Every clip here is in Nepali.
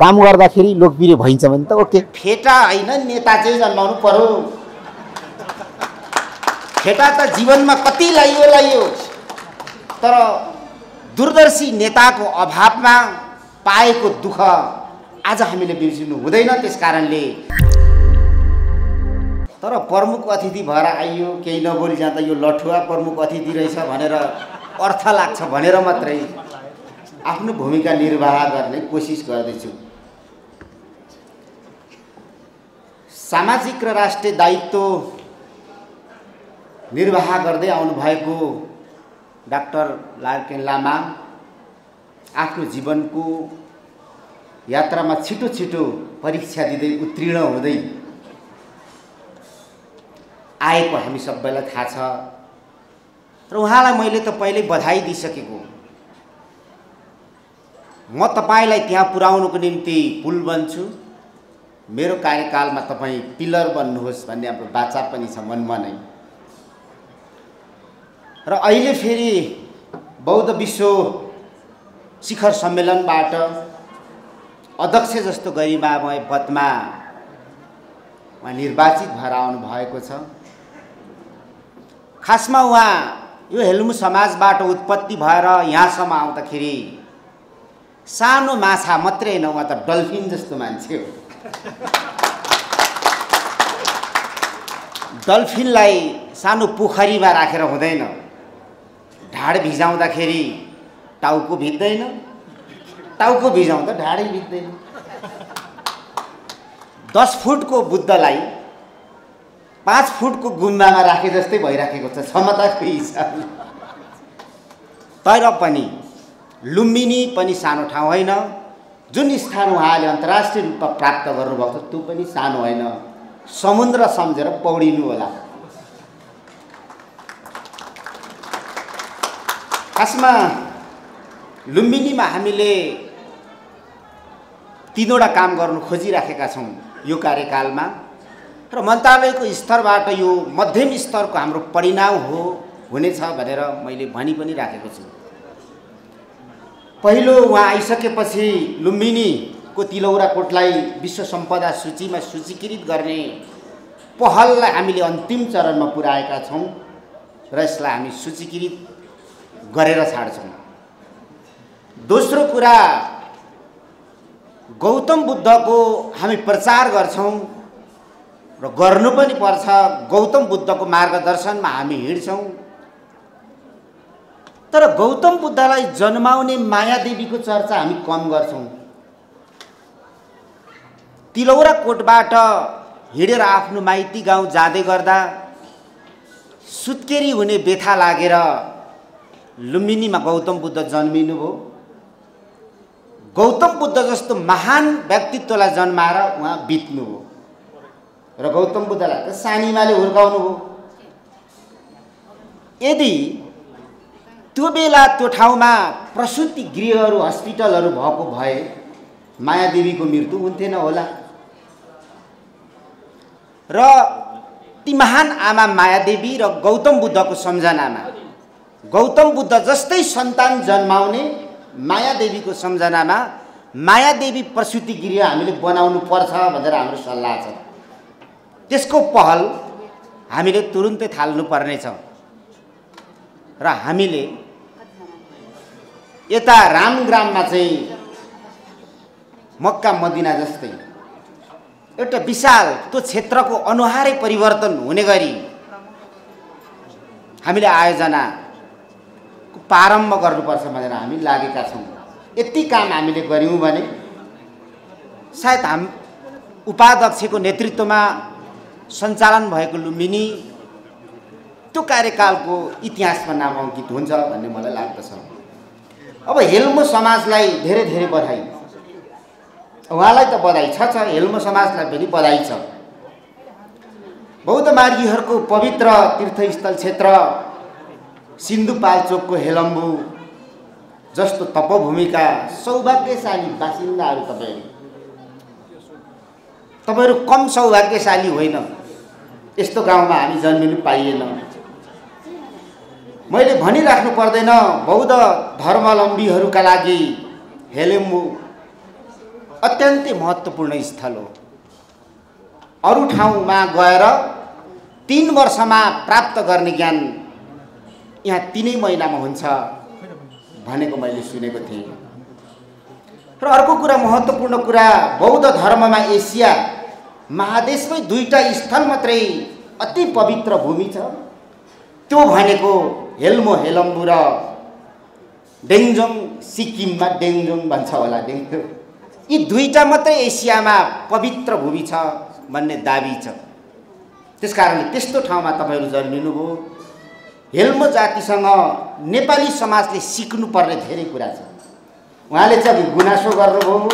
काम गर्दाखेरि लोकप्रिय भइन्छ भने त ओके। फेटा होइन नेता चाहिँ जन्माउनु पर्यो। फेटा त जीवनमा कति लाइयो लाइयो। तर दूरदर्शी नेताको अभावमा पाएको दुःख आज हामीले बिर्सिनु हुँदैन त्यस कारणले। तर प्रमुख अतिथि भएर आइयो केही नबोली जाँदा यो लठुवा प्रमुख अतिथि रहेछ भनेर अर्थ लाग्छ भनेर मात्रै आफ्नो भूमिका निर्वाह गर्ने कोसिस गर्दैछु। सामाजिक र राष्ट्रिय दायित्व निर्वाह गर्दै आउनुभएको डाक्टर लालकेन लामा आफ्नो जीवनको यात्रामा छिटो छिटो परीक्षा दिँदै उत्तीर्ण हुँदै आएको हामी सबैलाई थाहा छ। र उहाँलाई मैले त पहिल्यै बधाई दिइसकेको म तपाईँलाई त्यहाँ पुर्याउनुको निम्ति पुल बन्छु। मेरो कार्यकालमा तपाईँ पिलर बन्नुहोस् भन्ने हाम्रो बाचा पनि छ मनमा नै। र अहिले फेरि बौद्ध विश्व शिखर सम्मेलनबाट अध्यक्ष जस्तो गरिमामय पदमा उहाँ निर्वाचित भएर आउनु भएको छ। खासमा उहाँ यो हेल्मु समाजबाट उत्पत्ति भएर यहाँसम्म आउँदाखेरि सानो माछा मात्रै होइन उहाँ त डल्फिन जस्तो मान्छे हो। डल्फिनलाई सानो पोखरीमा राखेर हुँदैन। ढाड भिजाउँदाखेरि टाउको भिज्दैन। टाउको भिजाउँदा ढाडै भिज्दैन। दस फुटको बुद्धलाई पाँच फुटको गुम्बामा राखे जस्तै भइराखेको छ क्षमताको हिसाबले। तर पनि लुम्बिनी पनि सानो ठाउँ होइन। जुन स्थान उहाँले अन्तर्राष्ट्रिय रूपमा प्राप्त गर्नुभएको छ त्यो पनि सानो होइन। समुद्र सम्झेर पौडिनु होला। खासमा लुम्बिनीमा हामीले तिनवटा काम गर्नु खोजिराखेका छौँ यो कार्यकालमा। र मन्त्रालयको स्तरबाट यो मध्यम स्तरको हाम्रो परिणाम हो हुनेछ भनेर मैले भनी पनि राखेको छु। पहिलो उहाँ आइसकेपछि लुम्बिनीको तिलौरा कोटलाई विश्व सम्पदा सूचीमा सूचीकृत गर्ने पहललाई हामीले अन्तिम चरणमा पुर्याएका छौँ र यसलाई हामी सूचीकृत गरेर छाड्छौँ। दोस्रो कुरा गौतम बुद्धको हामी प्रचार गर्छौँ र गर्नु पनि पर्छ। गौतम बुद्धको मार्गदर्शनमा हामी हिँड्छौँ। तर गौतम बुद्धलाई जन्माउने मायादेवीको चर्चा हामी कम गर्छौँ। तिलौरा कोटबाट हिँडेर आफ्नो माइती गाउँ जाँदै गर्दा सुत्केरी हुने व्यथा लागेर लुम्बिनीमा गौतम बुद्ध जन्मिनुभयो गौतम बुद्ध जस्तो महान व्यक्तित्वलाई जन्माएर उहाँ बित्नुभयो र गौतम बुद्धलाई त सानीमाले हुर्काउनु भयो। यदि त्यो बेला त्यो ठाउँमा प्रसुति गृहहरू हस्पिटलहरू भएको भए मायादेवीको मृत्यु हुन्थेन होला। र ती महान आमा मायादेवी र गौतम बुद्धको सम्झनामा गौतम बुद्ध जस्तै सन्तान जन्माउने मायादेवीको सम्झनामा मायादेवी प्रसुति गृह हामीले बनाउनु पर्छ भनेर हाम्रो सल्लाह छ। त्यसको पहल हामीले तुरुन्तै थाल्नु पर्नेछ। र हामीले यता रामग्राममा चाहिँ मक्का मदिना जस्तै एउटा विशाल त्यो क्षेत्रको अनुहारै परिवर्तन हुने गरी हामीले आयोजना प्रारम्भ गर्नुपर्छ भनेर हामी लागेका छौँ। यति काम हामीले गऱ्यौँ भने सायद हाम उपाध्यक्षको नेतृत्वमा सञ्चालन भएको लुम्बिनी त्यो कार्यकालको इतिहासमा नाम अङ्कित हुन्छ भन्ने मलाई लाग्दछ। अब हेल्मो समाजलाई धेरै धेरै बधाई उहाँलाई त बधाई छ छ। हेल्मो समाजलाई पनि बधाई छ। बौद्ध मार्गीहरूको पवित्र तीर्थस्थल क्षेत्र सिन्धुपाल्चोकको हेलम्बु जस्तो तपभूमिका सौभाग्यशाली बासिन्दाहरू तपाईँहरू। तपाईँहरू कम सौभाग्यशाली होइन। यस्तो गाउँमा हामी जन्मिनु पाइएन। मैले भनिराख्नु पर्दैन बौद्ध धर्मावलम्बीहरूका लागि हेलेम्बु अत्यन्तै महत्त्वपूर्ण स्थल हो। अरू ठाउँमा गएर तिन वर्षमा प्राप्त गर्ने ज्ञान यहाँ तिनै महिनामा हुन्छ भनेको मैले सुनेको थिएँ। र अर्को कुरा महत्त्वपूर्ण कुरा बौद्ध धर्ममा एसिया महादेशमै दुईवटा स्थल मात्रै अति पवित्र भूमि छ। त्यो भनेको हेल्मो हेलम्बु र डेङ्जोङ सिक्किममा डेङ्जोङ भन्छ होला डेङ्जोङ। यी दुईवटा मात्रै एसियामा पवित्र भूमि छ भन्ने दाबी छ। त्यस कारणले त्यस्तो ठाउँमा तपाईँहरू जन्मिनुभयो हेल्मो जातिसँग नेपाली समाजले सिक्नुपर्ने धेरै कुरा छ। उहाँले चाहिँ गुनासो गर्नुभयो।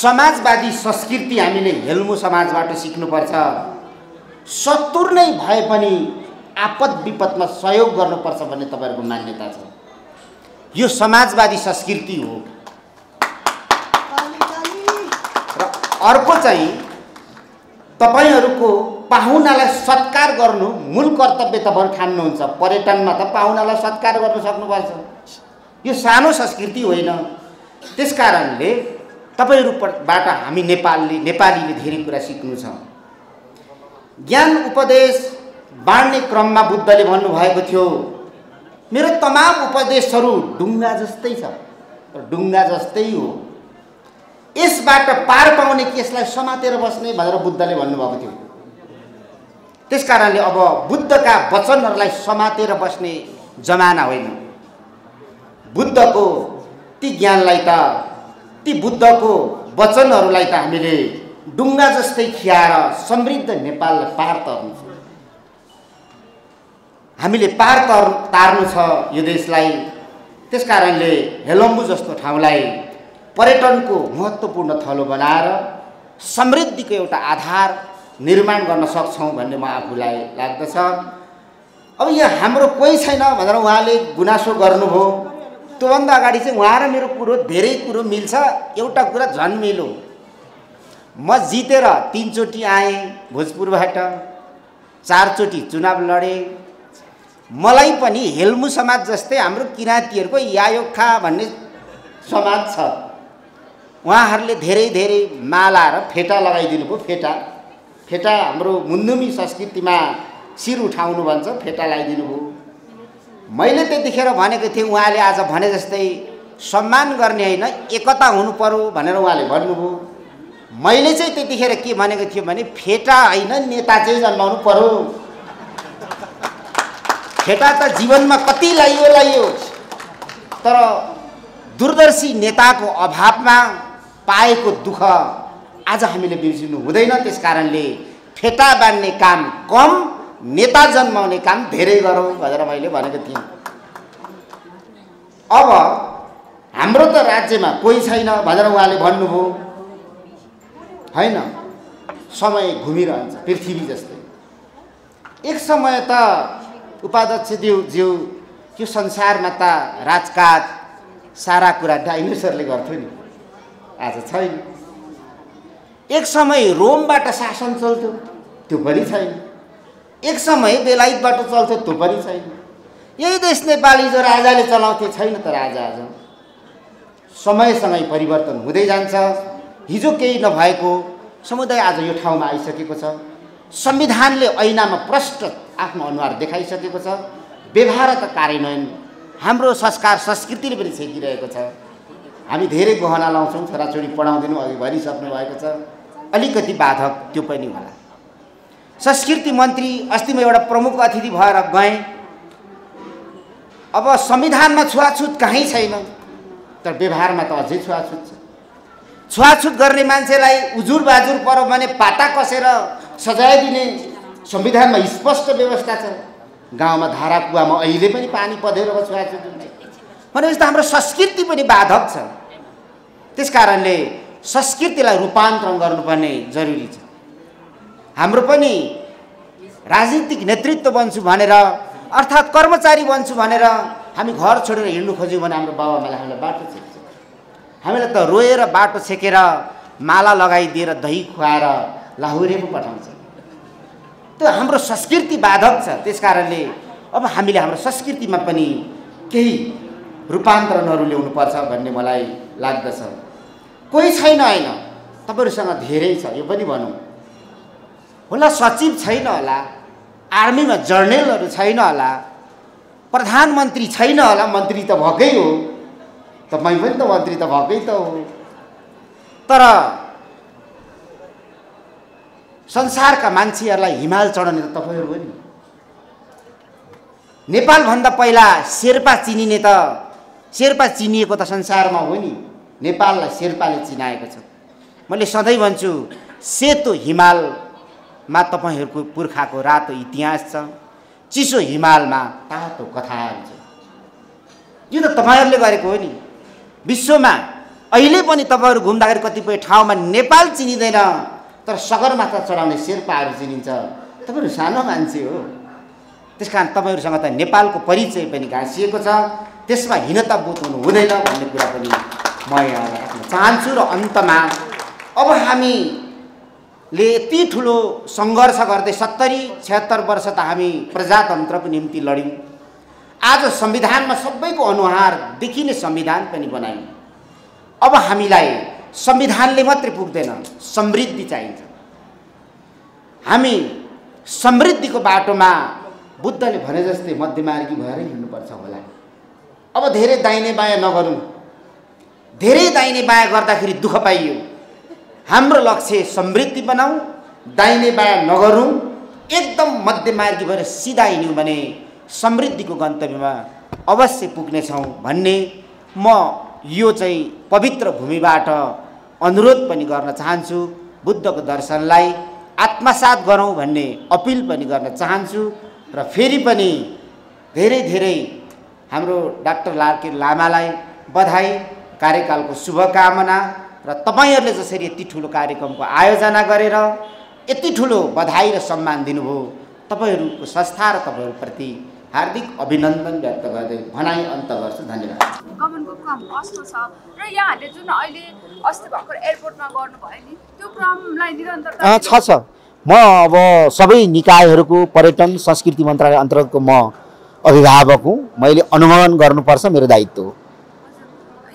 समाजवादी संस्कृति हामीले हेल्मु समाजबाट सिक्नुपर्छ। सत्तुर नै भए पनि आपद विपदमा सहयोग गर्नुपर्छ भन्ने तपाईँहरूको मान्यता छ। यो समाजवादी संस्कृति हो। र अर्को चाहिँ तपाईँहरूको पाहुनालाई सत्कार गर्नु मूल कर्तव्य तपाईँहरू ठान्नुहुन्छ पर्यटनमा त पाहुनालाई सत्कार गर्नु सक्नुपर्छ यो सानो संस्कृति होइन। त्यस कारणले तपाईँहरूबाट हामी नेपालले नेपालीले धेरै कुरा सिक्नु छ। ज्ञान उपदेश बाँड्ने क्रममा बुद्धले भन्नुभएको थियो मेरो तमाम उपदेशहरू ढुङ्गा जस्तै छ ढुङ्गा जस्तै हो। यसबाट पार पाउने केसलाई समातेर बस्ने? भनेर बुद्धले भन्नुभएको थियो। त्यस कारणले अब बुद्धका वचनहरूलाई समातेर बस्ने जमाना होइन। बुद्धको ती ज्ञानलाई त ती बुद्धको वचनहरूलाई त हामीले डुङ्गा जस्तै खियाएर समृद्ध नेपाललाई पार तर्नु छ हामीले पार तर तार्नु छ यो देशलाई। त्यस कारणले हेलम्बु जस्तो ठाउँलाई पर्यटनको महत्त्वपूर्ण थलो बनाएर समृद्धिको एउटा आधार निर्माण गर्न सक्छौँ भन्ने म आफूलाई लाग्दछ। अब यहाँ हाम्रो कोही छैन भनेर उहाँले गुनासो गर्नुभयो। त्योभन्दा अगाडि चाहिँ उहाँ र मेरो कुरो धेरै कुरो मिल्छ। एउटा कुरा झन् मिलो म जितेर तिनचोटि आएँ भोजपुरबाट चारचोटि चुनाव लडेँ। मलाई पनि हेल्मु समाज जस्तै हाम्रो किराँतीहरूको यायोखा भन्ने समाज छ। उहाँहरूले धेरै धेरै माला र फेटा लगाइदिनु भयो फेटा। फेटा हाम्रो मुन्दुमी संस्कृतिमा शिर उठाउनु भन्छ फेटा लगाइदिनु भयो मैले त्यतिखेर भनेको थिएँ उहाँले आज भने जस्तै सम्मान गर्ने होइन एकता हुनु पऱ्यो भनेर उहाँले भन्नुभयो। मैले चाहिँ त्यतिखेर के भनेको थिएँ भने फेटा होइन नेता चाहिँ जन्माउनु पऱ्यो फेटा त जीवनमा कति लाइयो लाइयो। तर दूरदर्शी नेताको अभावमा पाएको दुःख आज हामीले बिर्सिनु हुँदैन। त्यस कारणले फेटा बाँध्ने काम कम नेता जन्माउने काम धेरै गरौँ भनेर मैले भनेको थिएँ। अब हाम्रो त राज्यमा कोही छैन भनेर उहाँले भन्नुभयो। होइन समय घुमिरहन्छ पृथ्वी जस्तै। एक समय त उपाध्यक्ष ज्यू ज्यू यो संसारमा त राजकाज सारा कुरा डाइनोसरले गर्थ्यो नि। आज छैन। एक समय रोमबाट शासन चल्थ्यो त्यो पनि छैन। एक समय बेलायतबाट चल्थ्यो त्यो पनि छैन। यही देश नेपाली जो राजाले चलाउँथे छैन त राजा आज। समयसँगै परिवर्तन हुँदै जान्छ। हिजो केही नभएको समुदाय आज यो ठाउँमा आइसकेको छ। संविधानले ऐनामा प्रष्ट आफ्नो अनुहार देखाइसकेको छ। व्यवहार त कार्यान्वयन हाम्रो संस्कार संस्कृतिले पनि छेकिरहेको छ। हामी धेरै गहना लाउँछौँ छोराछोरी पढाउँदैनौँ अघि भनिसक्नु भएको छ। अलिकति बाधक त्यो पनि होला। संस्कृति मन्त्री अस्ति म एउटा प्रमुख अतिथि भएर गएँ। अब संविधानमा छुवाछुत कहीँ छैन। तर व्यवहारमा त अझै छुवाछुत छ। छुवाछुत गर्ने मान्छेलाई उजुर बाजुर पऱ्यो भने पाटा कसेर सजाय संविधानमा स्पष्ट व्यवस्था छ। गाउँमा धारा कुवामा अहिले पनि पानी पधेरो छुवाछुत हुन्छ भनेपछि त हाम्रो संस्कृति पनि बाधक छ। त्यस कारणले संस्कृतिलाई रूपान्तरण गर्नुपर्ने जरुरी छ। हाम्रो पनि राजनीतिक नेतृत्व बन्छु भनेर अर्थात् कर्मचारी बन्छु भनेर हामी घर छोडेर हिँड्नु खोज्यौँ भने हाम्रो बाबाआमाले हामीलाई बाटो छेक्छ। हामीलाई त रोएर बाटो छेकेर माला लगाइदिएर दही खुवाएर लाहुरे पो पठाउँछ। त्यो हाम्रो संस्कृति बाधक छ त्यस कारणले अब हामीले हाम्रो संस्कृतिमा पनि केही रूपान्तरणहरू ल्याउनुपर्छ भन्ने मलाई लाग्दछ। कोही छैन होइन तपाईँहरूसँग धेरै छ यो पनि भनौँ। होला सचिव छैन होला आर्मीमा जर्नेलहरू छैन होला प्रधानमन्त्री छैन होला मन्त्री त भएकै हो तपाईँ पनि त मन्त्री त भएकै त हो। तर संसारका मान्छेहरूलाई हिमाल चढाउने त तपाईँहरू हो नि। नेपालभन्दा पहिला शेर्पा चिनिने त शेर्पा चिनिएको त संसारमा हो नि। नेपाललाई शेर्पाले चिनाएको छ। मैले सधैँ भन्छु सेतो हिमालमा तपाईँहरूको पुर्खाको रातो इतिहास छ। चिसो हिमालमा तातो कथाहरू छ। यो त तपाईँहरूले गरेको हो नि। विश्वमा अहिले पनि तपाईँहरू घुम्दाखेरि कतिपय ठाउँमा नेपाल चिनिँदैन। तर सगरमाथा चढाउने शेर्पाहरू चिनिन्छ। तपाईँहरू सानो मान्छे हो। त्यस कारण तपाईँहरूसँग त नेपालको परिचय पनि घाँसिएको छ। त्यसमा हीनता बोध हुनु हुँदैन भन्ने कुरा पनि म यहाँलाई राख्न चाहन्छु र अन्तमा अब हामीले यति ठुलो सङ्घर्ष गर्दै सत्तरी छत्तर वर्ष त हामी प्रजातन्त्रको निम्ति लड्यौँ। आज संविधानमा सबैको अनुहार देखिने संविधान पनि बनायौँ। अब हामीलाई संविधानले मात्रै पुग्दैन। समृद्धि चाहिन्छ। हामी समृद्धिको बाटोमा बुद्धले भने जस्तै मध्यमार्गी भएरै हिँड्नुपर्छ होला। अब धेरै दाहिने बायाँ नगरौँ। धेरै दाहिने बायाँ गर्दाखेरि दुःख पाइयो। हाम्रो लक्ष्य समृद्धि बनाऊ दाहिने बायाँ नगरौँ एकदम मध्यमार्गी भएर सिधा हिँड्यौँ भने समृद्धिको गन्तव्यमा अवश्य पुग्नेछौँ भन्ने म यो चाहिँ पवित्र भूमिबाट अनुरोध पनि गर्न चाहन्छु। बुद्धको दर्शनलाई आत्मसात गरौँ भन्ने अपिल पनि गर्न चाहन्छु र फेरि पनि धेरै धेरै हाम्रो डाक्टर लार्के लामालाई बधाई कार्यकालको शुभकामना र तपाईँहरूले जसरी यति ठुलो कार्यक्रमको आयोजना गरेर यति ठुलो बधाई र सम्मान दिनुभयो तपाईँहरूको संस्था र तपाईँहरूप्रति हार्दिक अभिनन्दन व्यक्त गर्दै भनाइ अन्त गर्छु। धन्यवाद। गमनको क्रम कस्तो छ। र यहाँहरूले जुन अहिले अस्ति भर्खर एयरपोर्टमा गर्नुभयो नि त्यो क्रमलाई निरन्तरता अँ, छ छ। म अब सबै निकायहरूको पर्यटन संस्कृति मन्त्रालय अन्तर्गतको म अभिभावक हुँ। मैले अनुगमन गर्नुपर्छ मेरो दायित्व हो।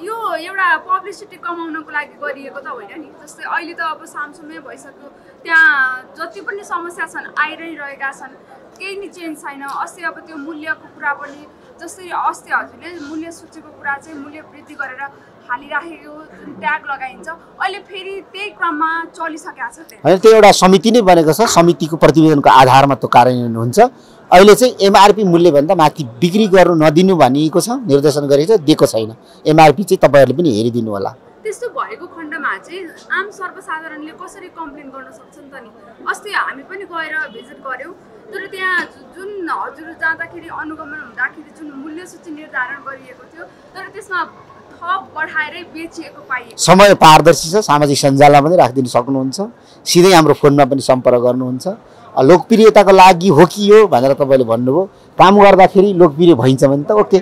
यो एउटा पब्लिसिटी कमाउनको लागि गरिएको त होइन नि। जस्तै अहिले त अब सामसुमै भइसक्यो। त्यहाँ जति पनि समस्या छन् आइरहिरहेका छन् केही नि चेन्ज छैन। अस्ति अब त्यो मूल्यको कुरा पनि जस्तै अस्ति हजुरले मूल्य सूचीको कुरा चाहिँ मूल्य वृद्धि गरेर हालिराखेको जुन ट्याग लगाइन्छ अहिले फेरि त्यही क्रममा चलिसकेको छ होइन त्यो एउटा समिति नै बनेको छ। समितिको प्रतिवेदनको आधारमा त्यो कार्यान्वयन हुन्छ। अहिले चाहिँ एमआरपी मूल्यभन्दा माथि बिक्री गर्नु नदिनु भनिएको छ निर्देशन गरेको छ दिएको छैन। एमआरपी चाहिँ तपाईँहरूले पनि हेरिदिनु होला। त्यस्तो भएको खण्डमा चाहिँ आम सर्वसाधारणले कसरी कम्प्लेन गर्न सक्छन् त नि? अस्ति हामी पनि गएर भिजिट गऱ्यौँ तर त्यहाँ जुन हजुर जाँदाखेरि अनुगमन हुँदाखेरि जुन मूल्य सूची निर्धारण गरिएको थियो तर त्यसमा थप बढाएरै बेचिएको पाइएको समय पारदर्शी छ सामाजिक सञ्जालमा पनि राखिदिनु सक्नुहुन्छ सिधै हाम्रो फोनमा पनि सम्पर्क गर्नुहुन्छ। लोकप्रियताको लागि हो कि यो भनेर तपाईँले भन्नुभयो। काम गर्दाखेरि लोकप्रिय भइन्छ भने त ओके।